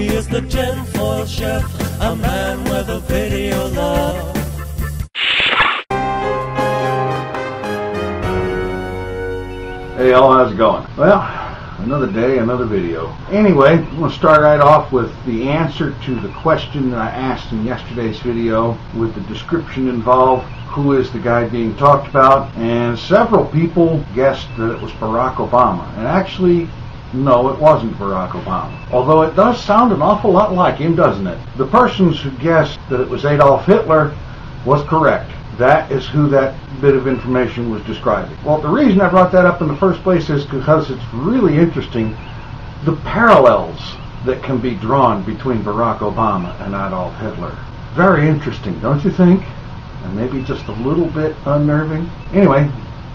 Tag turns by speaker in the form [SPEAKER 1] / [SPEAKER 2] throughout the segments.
[SPEAKER 1] He is the tinfoil chef, a man with a video love.
[SPEAKER 2] Hey y'all, how's it going? Well, another day, another video. Anyway, I'm going to start right off with the answer to the question that I asked in yesterday's video with the description involved, who is the guy being talked about, and several people guessed that it was Barack Obama. And actually, no, it wasn't Barack Obama. Although it does sound an awful lot like him, doesn't it? The persons who guessed that it was Adolf Hitler was correct. That is who that bit of information was describing. Well, the reason I brought that up in the first place is because it's really interesting the parallels that can be drawn between Barack Obama and Adolf Hitler. Very interesting, don't you think? And maybe just a little bit unnerving. Anyway,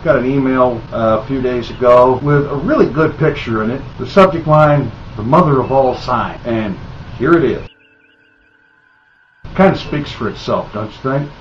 [SPEAKER 2] got an email uh, a few days ago with a really good picture in it. The subject line, the mother of all signs. And here it is. Kind of speaks for itself, don't you think?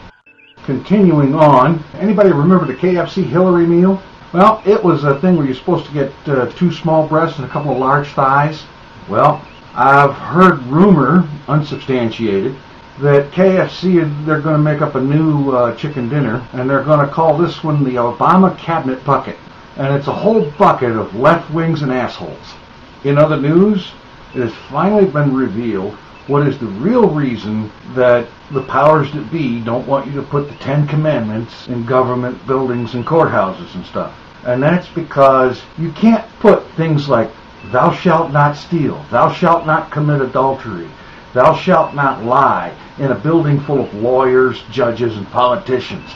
[SPEAKER 2] Continuing on, anybody remember the KFC Hillary meal? Well, it was a thing where you're supposed to get uh, two small breasts and a couple of large thighs. Well, I've heard rumor, unsubstantiated, that KFC they're going to make up a new uh, chicken dinner, and they're going to call this one the Obama Cabinet Bucket, and it's a whole bucket of left wings and assholes. In other news, it has finally been revealed what is the real reason that the powers that be don't want you to put the Ten Commandments in government buildings and courthouses and stuff. And that's because you can't put things like, thou shalt not steal, thou shalt not commit adultery, thou shalt not lie in a building full of lawyers, judges, and politicians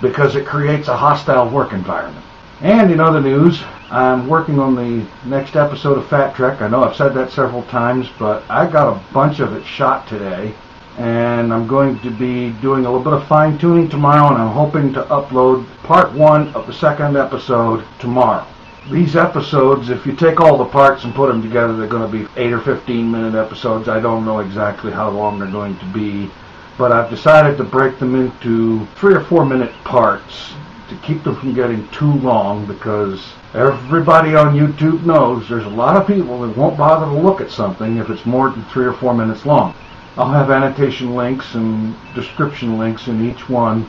[SPEAKER 2] because it creates a hostile work environment. And in other news, I'm working on the next episode of Phat Trek. I know I've said that several times, but I got a bunch of it shot today. And I'm going to be doing a little bit of fine tuning tomorrow, and I'm hoping to upload part one of the second episode tomorrow. These episodes, if you take all the parts and put them together, they're going to be 8 or 15 minute episodes. I don't know exactly how long they're going to be, but I've decided to break them into 3 or 4 minute parts to keep them from getting too long because everybody on YouTube knows there's a lot of people that won't bother to look at something if it's more than three or four minutes long. I'll have annotation links and description links in each one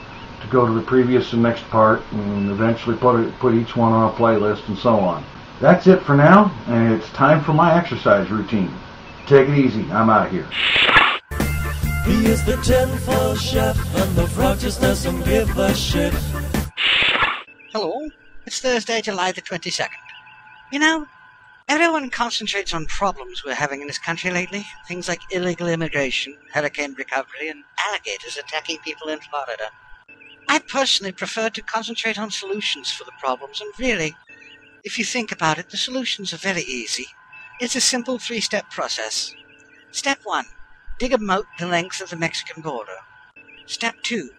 [SPEAKER 2] go to the previous and next part and eventually put, it, put each one on a playlist and so on. That's it for now, and it's time for my exercise routine. Take it easy. I'm out of here.
[SPEAKER 1] He is the tinfoil chef, and the frog just doesn't give a shit.
[SPEAKER 3] Hello, it's Thursday, July the 22nd. You know, everyone concentrates on problems we're having in this country lately. Things like illegal immigration, hurricane recovery, and alligators attacking people in Florida. I personally prefer to concentrate on solutions for the problems, and really, if you think about it, the solutions are very easy. It's a simple three step process. Step 1 Dig a moat the length of the Mexican border. Step 2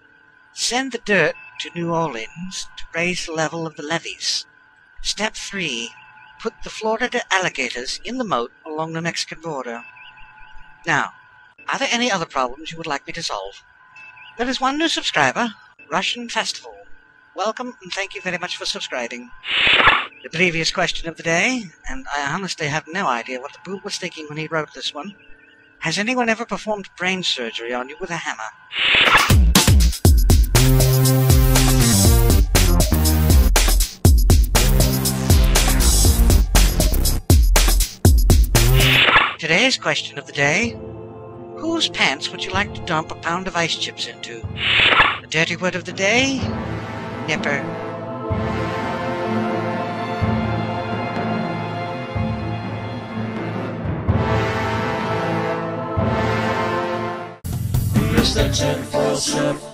[SPEAKER 3] Send the dirt to New Orleans to raise the level of the levees. Step 3. Put the Florida alligators in the moat along the Mexican border. Now, are there any other problems you would like me to solve? There is one new subscriber, Russian Festival. Welcome and thank you very much for subscribing. The previous question of the day, and I honestly have no idea what the fool was thinking when he wrote this one. Has anyone ever performed brain surgery on you with a hammer? Today's question of the day Whose pants would you like to dump a pound of ice chips into? Dirty word of the day? Nipper.
[SPEAKER 1] The tinfoil chef,